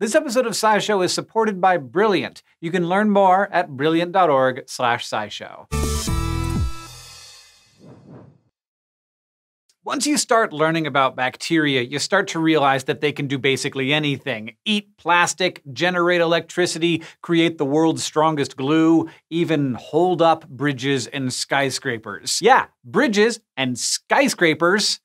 This episode of SciShow is supported by Brilliant. You can learn more at brilliant.org slash scishow. Once you start learning about bacteria, you start to realize that they can do basically anything eat plastic, generate electricity, create the world's strongest glue, even hold up bridges and skyscrapers. Yeah, bridges and skyscrapers.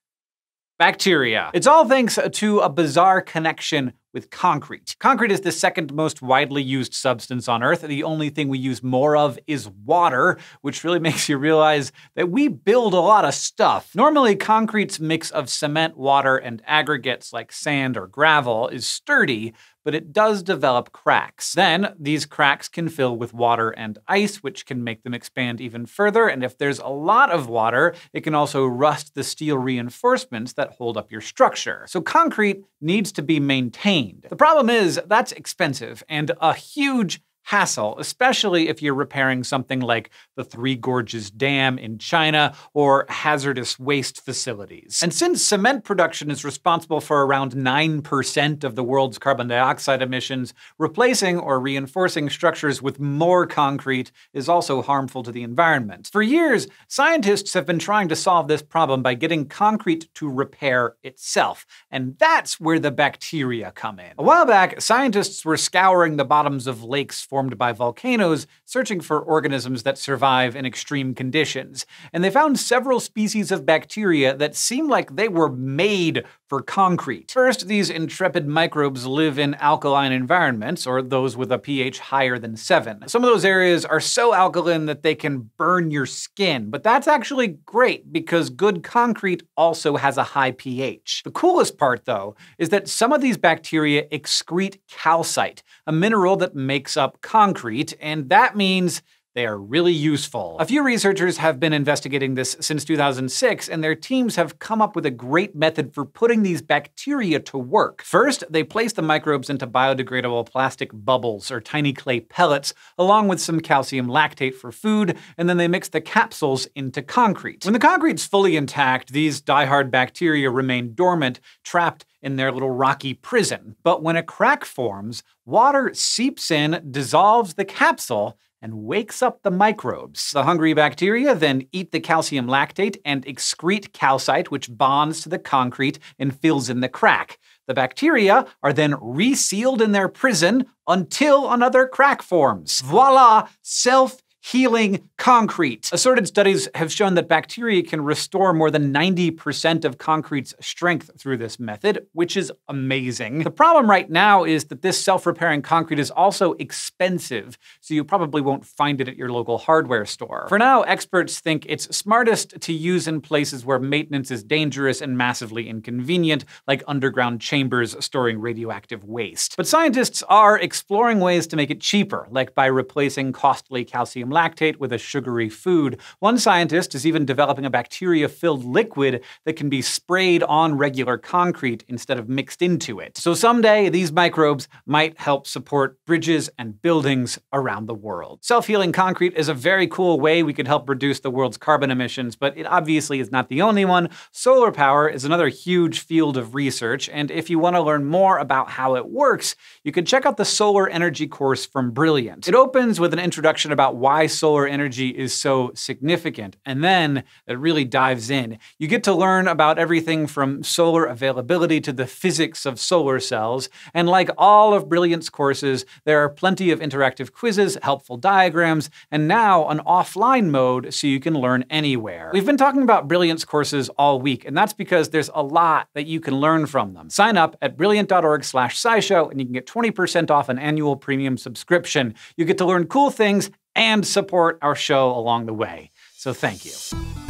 Bacteria. It's all thanks to a bizarre connection with concrete. Concrete is the second most widely used substance on Earth. The only thing we use more of is water, which really makes you realize that we build a lot of stuff. Normally, concrete's mix of cement, water, and aggregates like sand or gravel is sturdy, but it does develop cracks. Then, these cracks can fill with water and ice, which can make them expand even further, and if there's a lot of water, it can also rust the steel reinforcements that hold up your structure. So concrete needs to be maintained. The problem is, that's expensive and a huge hassle, especially if you're repairing something like the Three Gorges Dam in China or hazardous waste facilities. And since cement production is responsible for around 9% of the world's carbon dioxide emissions, replacing or reinforcing structures with more concrete is also harmful to the environment. For years, scientists have been trying to solve this problem by getting concrete to repair itself, and that's where the bacteria come in. A while back, scientists were scouring the bottoms of lakes formed by volcanoes, searching for organisms that survive in extreme conditions, and they found several species of bacteria that seem like they were made for concrete. First, these intrepid microbes live in alkaline environments, or those with a pH higher than 7. Some of those areas are so alkaline that they can burn your skin, but that's actually great because good concrete also has a high pH. The coolest part, though, is that some of these bacteria excrete calcite, a mineral that makes up concrete, and that means they are really useful. A few researchers have been investigating this since 2006, and their teams have come up with a great method for putting these bacteria to work. First, they place the microbes into biodegradable plastic bubbles or tiny clay pellets, along with some calcium lactate for food, and then they mix the capsules into concrete. When the concrete's fully intact, these die-hard bacteria remain dormant, trapped in their little rocky prison. But when a crack forms, water seeps in, dissolves the capsule, and wakes up the microbes. The hungry bacteria then eat the calcium lactate and excrete calcite, which bonds to the concrete and fills in the crack. The bacteria are then resealed in their prison until another crack forms. Voila! Self healing concrete. Assorted studies have shown that bacteria can restore more than 90% of concrete's strength through this method, which is amazing. The problem right now is that this self-repairing concrete is also expensive, so you probably won't find it at your local hardware store. For now, experts think it's smartest to use in places where maintenance is dangerous and massively inconvenient, like underground chambers storing radioactive waste. But scientists are exploring ways to make it cheaper, like by replacing costly calcium lactate with a sugary food. One scientist is even developing a bacteria-filled liquid that can be sprayed on regular concrete instead of mixed into it. So someday, these microbes might help support bridges and buildings around the world. Self-healing concrete is a very cool way we could help reduce the world's carbon emissions, but it obviously is not the only one. Solar power is another huge field of research, and if you want to learn more about how it works, you can check out the solar energy course from Brilliant. It opens with an introduction about why why solar energy is so significant. And then it really dives in. You get to learn about everything from solar availability to the physics of solar cells. And like all of Brilliant's courses, there are plenty of interactive quizzes, helpful diagrams, and now an offline mode so you can learn anywhere. We've been talking about Brilliant's courses all week, and that's because there's a lot that you can learn from them. Sign up at brilliant.org slash scishow and you can get 20% off an annual premium subscription. You get to learn cool things and support our show along the way. So thank you.